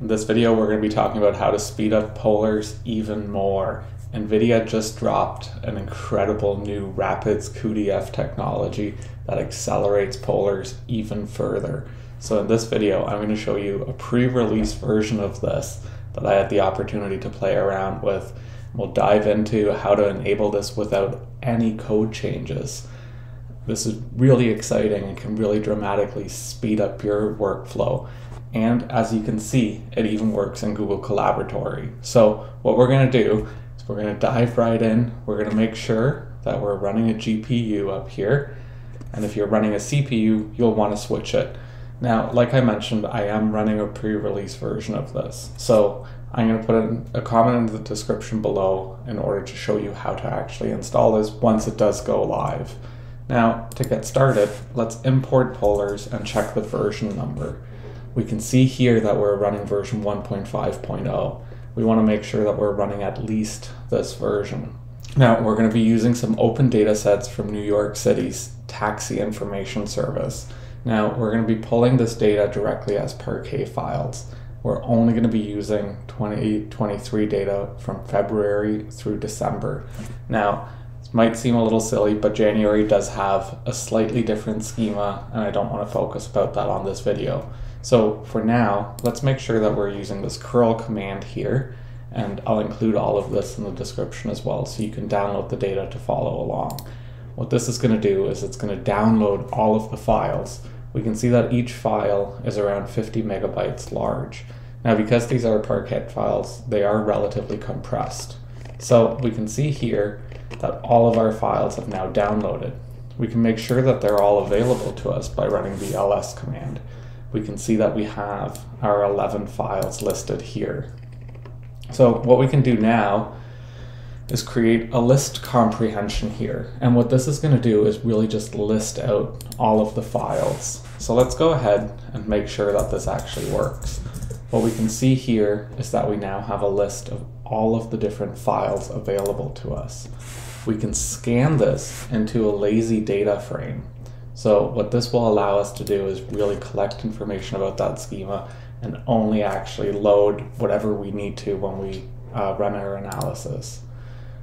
In this video, we're going to be talking about how to speed up polars even more. NVIDIA just dropped an incredible new Rapids cuDF technology that accelerates polars even further. So in this video, I'm going to show you a pre-release version of this that I had the opportunity to play around with. We'll dive into how to enable this without any code changes. This is really exciting and can really dramatically speed up your workflow. And as you can see, it even works in Google Colaboratory. So what we're going to do is we're to dive right in. We're going to make sure that we're running a GPU up here. And if you're running a CPU, you'll want to switch it. Now, like I mentioned, I am running a pre-release version of this. So I'm to put a comment in the description below in order to show you how to actually install this once it does go live. Now, to get started, let's import polars and check the version number we can see here that we're running version 1.5.0. We want to make sure that we're running at least this version. Now, we're going to be using some open data sets from New York City's Taxi Information Service. Now, we're going to be pulling this data directly as Parquet files. We're only going to be using 2023 data from February through December. Now, this might seem a little silly, but January does have a slightly different schema, and I don't want to focus about that on this video. So for now, let's make sure that we're using this curl command here, and I'll include all of this in the description as well so you can download the data to follow along. What this is going to do is it's going to download all of the files. We can see that each file is around 50 megabytes large. Now because these are Parquet files, they are relatively compressed. So we can see here that all of our files have now downloaded. We can make sure that they're all available to us by running the ls command we can see that we have our 11 files listed here. So what we can do now is create a list comprehension here. And what this is going to do is really just list out all of the files. So let's go ahead and make sure that this actually works. What we can see here is that we now have a list of all of the different files available to us. We can scan this into a lazy data frame. So what this will allow us to do is really collect information about that schema and only actually load whatever we need to when we uh, run our analysis.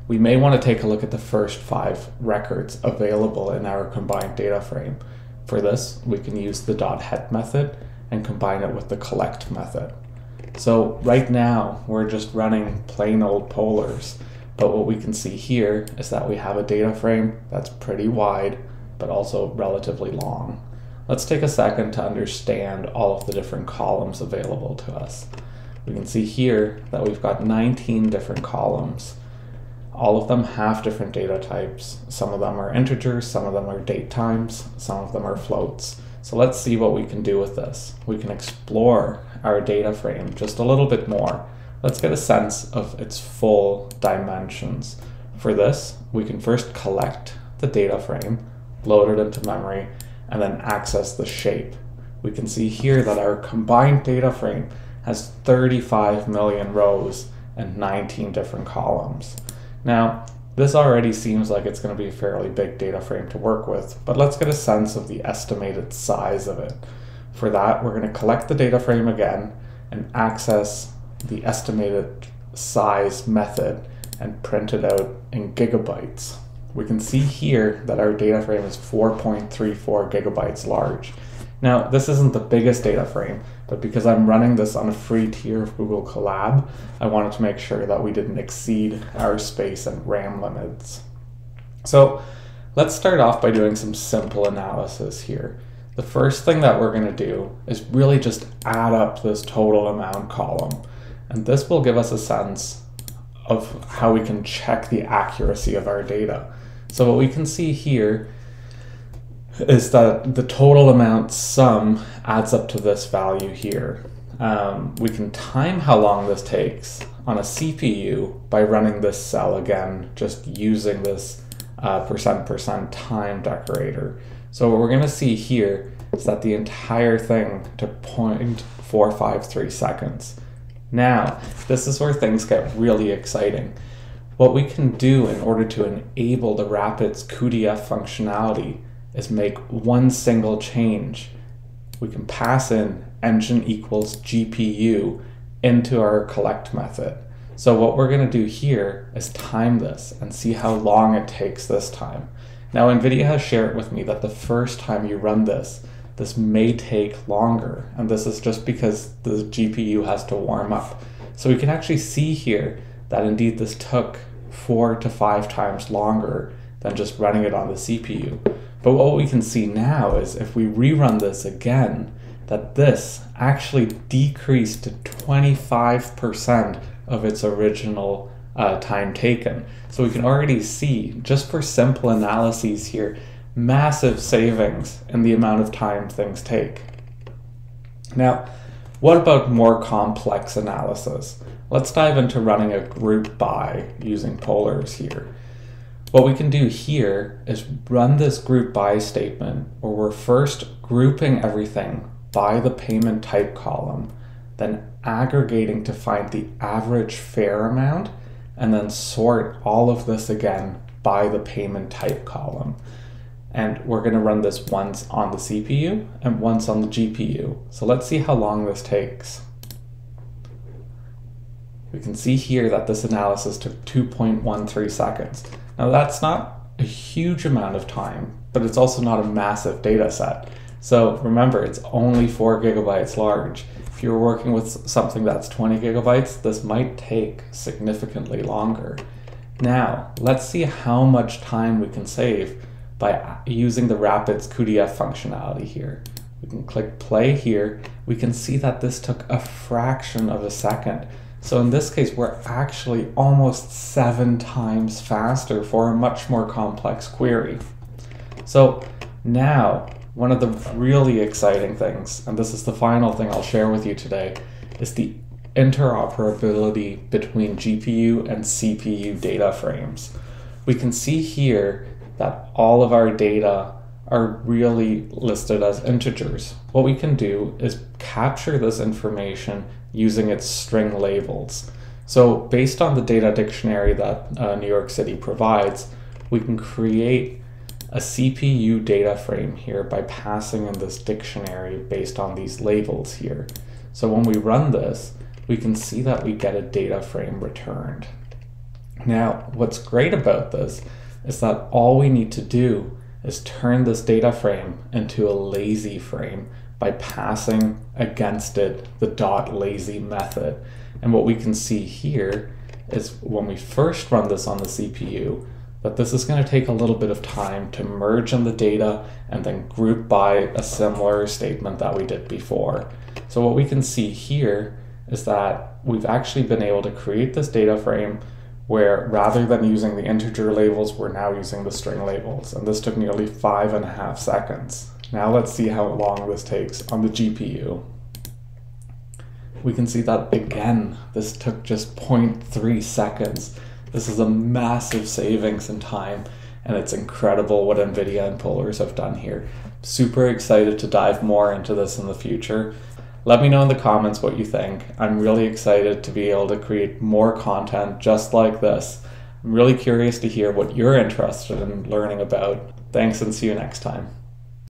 We may want to take a look at the first five records available in our combined data frame. For this, we can use the .head method and combine it with the collect method. So right now, we're just running plain old polars, but what we can see here is that we have a data frame that's pretty wide but also relatively long. Let's take a second to understand all of the different columns available to us. We can see here that we've got 19 different columns. All of them have different data types. Some of them are integers, some of them are date times, some of them are floats. So let's see what we can do with this. We can explore our data frame just a little bit more. Let's get a sense of its full dimensions. For this, we can first collect the data frame load it into memory, and then access the shape. We can see here that our combined data frame has 35 million rows and 19 different columns. Now, this already seems like it's going to be a fairly big data frame to work with, but let's get a sense of the estimated size of it. For that, we're going to collect the data frame again and access the estimated size method and print it out in gigabytes we can see here that our data frame is 4.34 gigabytes large. Now, this isn't the biggest data frame, but because I'm running this on a free tier of Google Colab, I wanted to make sure that we didn't exceed our space and RAM limits. So let's start off by doing some simple analysis here. The first thing that we're going to do is really just add up this total amount column. And this will give us a sense of how we can check the accuracy of our data. So what we can see here is that the total amount sum adds up to this value here. Um, we can time how long this takes on a CPU by running this cell again, just using this uh, percent percent time decorator. So what we're going to see here is that the entire thing took 0.453 seconds. Now, this is where things get really exciting. What we can do in order to enable the Rapids cuDF functionality is make one single change. We can pass in engine equals GPU into our collect method. So what we're going to do here is time this and see how long it takes this time. Now NVIDIA has shared with me that the first time you run this, this may take longer. And this is just because the GPU has to warm up. So we can actually see here that indeed this took four to five times longer than just running it on the CPU. But what we can see now is if we rerun this again, that this actually decreased to 25% of its original uh, time taken. So we can already see, just for simple analyses here, massive savings in the amount of time things take. Now, what about more complex analysis? Let's dive into running a group by using polars here. What we can do here is run this group by statement where we're first grouping everything by the payment type column, then aggregating to find the average fare amount, and then sort all of this again by the payment type column. And we're going to run this once on the CPU and once on the GPU. So let's see how long this takes. We can see here that this analysis took 2.13 seconds. Now that's not a huge amount of time, but it's also not a massive data set. So remember, it's only 4 gigabytes large. If you're working with something that's 20 gigabytes, this might take significantly longer. Now, let's see how much time we can save by using the Rapids cuDF functionality here. We can click play here. We can see that this took a fraction of a second. So in this case, we're actually almost seven times faster for a much more complex query. So now one of the really exciting things, and this is the final thing I'll share with you today, is the interoperability between GPU and CPU data frames. We can see here that all of our data are really listed as integers. What we can do is capture this information using its string labels. So based on the data dictionary that uh, New York City provides, we can create a CPU data frame here by passing in this dictionary based on these labels here. So when we run this, we can see that we get a data frame returned. Now, what's great about this is that all we need to do is turn this data frame into a lazy frame by passing against it the dot lazy method. And what we can see here is when we first run this on the CPU, that this is going to take a little bit of time to merge in the data and then group by a similar statement that we did before. So what we can see here is that we've actually been able to create this data frame where rather than using the integer labels, we're now using the string labels. And this took nearly five and a half seconds. Now let's see how long this takes on the GPU. We can see that again, this took just 0.3 seconds. This is a massive savings in time, and it's incredible what NVIDIA and Polars have done here. Super excited to dive more into this in the future. Let me know in the comments what you think. I'm really excited to be able to create more content just like this. I'm really curious to hear what you're interested in learning about. Thanks and see you next time.